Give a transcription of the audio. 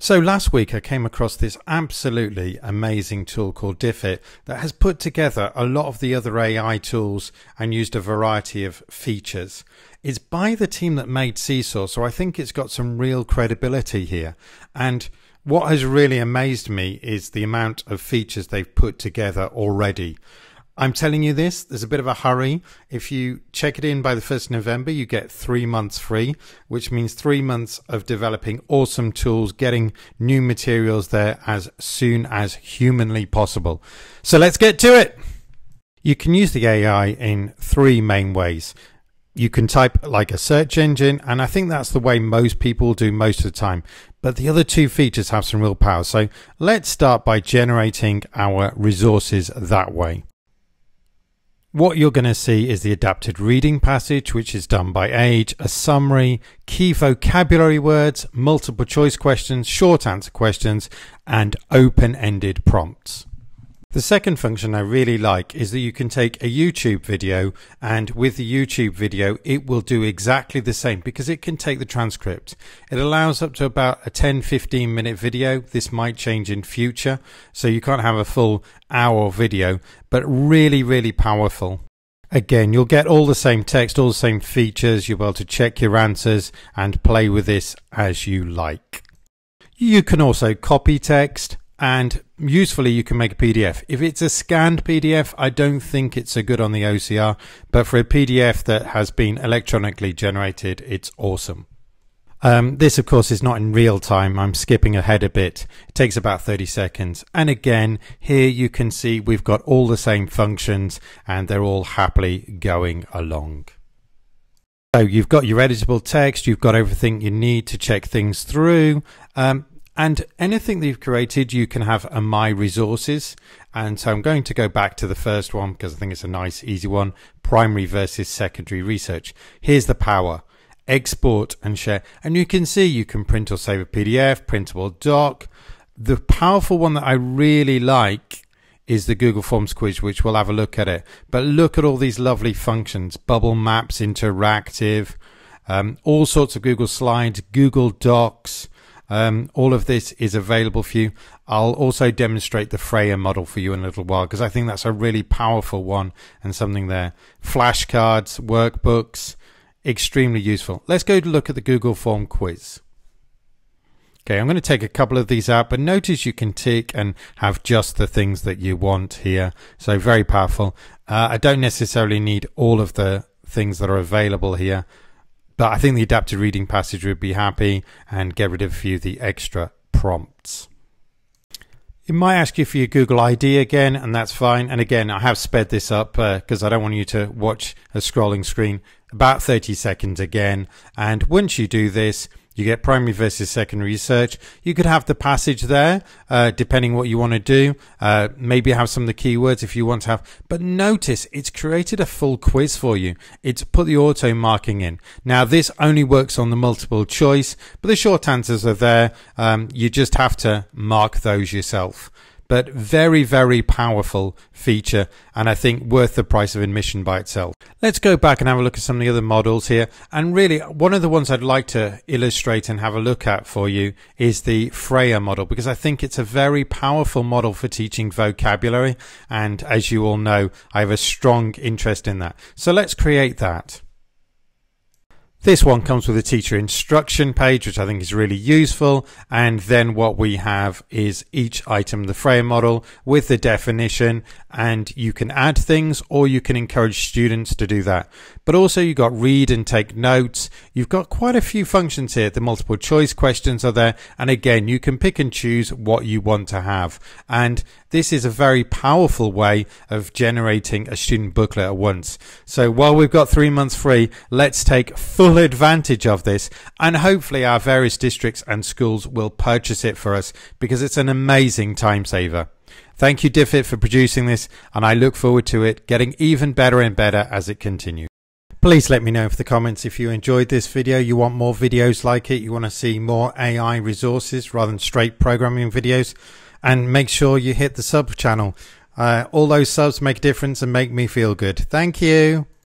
So last week I came across this absolutely amazing tool called Diffit that has put together a lot of the other AI tools and used a variety of features. It's by the team that made Seesaw, so I think it's got some real credibility here. And what has really amazed me is the amount of features they've put together already. I'm telling you this, there's a bit of a hurry. If you check it in by the 1st November, you get three months free, which means three months of developing awesome tools, getting new materials there as soon as humanly possible. So let's get to it. You can use the AI in three main ways. You can type like a search engine, and I think that's the way most people do most of the time. But the other two features have some real power. So let's start by generating our resources that way. What you're going to see is the adapted reading passage, which is done by age, a summary, key vocabulary words, multiple choice questions, short answer questions, and open ended prompts. The second function I really like is that you can take a YouTube video and with the YouTube video it will do exactly the same because it can take the transcript. It allows up to about a 10-15 minute video. This might change in future so you can't have a full hour video but really really powerful. Again, you'll get all the same text, all the same features. You'll be able to check your answers and play with this as you like. You can also copy text, and usefully you can make a PDF. If it's a scanned PDF, I don't think it's so good on the OCR, but for a PDF that has been electronically generated, it's awesome. Um, this, of course, is not in real time. I'm skipping ahead a bit. It takes about 30 seconds. And again, here you can see we've got all the same functions and they're all happily going along. So you've got your editable text, you've got everything you need to check things through. Um, and anything that you've created, you can have a My Resources. And so I'm going to go back to the first one because I think it's a nice, easy one. Primary versus secondary research. Here's the power. Export and share. And you can see you can print or save a PDF, printable doc. The powerful one that I really like is the Google Forms quiz, which we'll have a look at it. But look at all these lovely functions. Bubble maps, interactive, um, all sorts of Google Slides, Google Docs, um, all of this is available for you. I'll also demonstrate the Frayer model for you in a little while because I think that's a really powerful one and something there. Flashcards, workbooks, extremely useful. Let's go to look at the Google Form quiz. Okay, I'm going to take a couple of these out, but notice you can tick and have just the things that you want here. So very powerful. Uh, I don't necessarily need all of the things that are available here. But I think the adapted reading passage would be happy and get rid of a few of the extra prompts. It might ask you for your Google ID again, and that's fine. And again, I have sped this up because uh, I don't want you to watch a scrolling screen. About 30 seconds again. And once you do this, you get primary versus secondary research. You could have the passage there, uh, depending what you want to do. Uh, maybe have some of the keywords if you want to have. But notice it's created a full quiz for you. It's put the auto marking in. Now this only works on the multiple choice, but the short answers are there. Um, you just have to mark those yourself but very, very powerful feature and I think worth the price of admission by itself. Let's go back and have a look at some of the other models here. And really, one of the ones I'd like to illustrate and have a look at for you is the Frayer model because I think it's a very powerful model for teaching vocabulary. And as you all know, I have a strong interest in that. So let's create that. This one comes with a teacher instruction page, which I think is really useful. And then what we have is each item, the Frayer model with the definition, and you can add things or you can encourage students to do that. But also you've got read and take notes. You've got quite a few functions here. The multiple choice questions are there. And again, you can pick and choose what you want to have. And this is a very powerful way of generating a student booklet at once. So while we've got three months free, let's take full advantage of this and hopefully our various districts and schools will purchase it for us because it's an amazing time saver. Thank you Diffit for producing this and I look forward to it getting even better and better as it continues. Please let me know in the comments if you enjoyed this video, you want more videos like it, you want to see more AI resources rather than straight programming videos and make sure you hit the sub channel. Uh, all those subs make a difference and make me feel good. Thank you.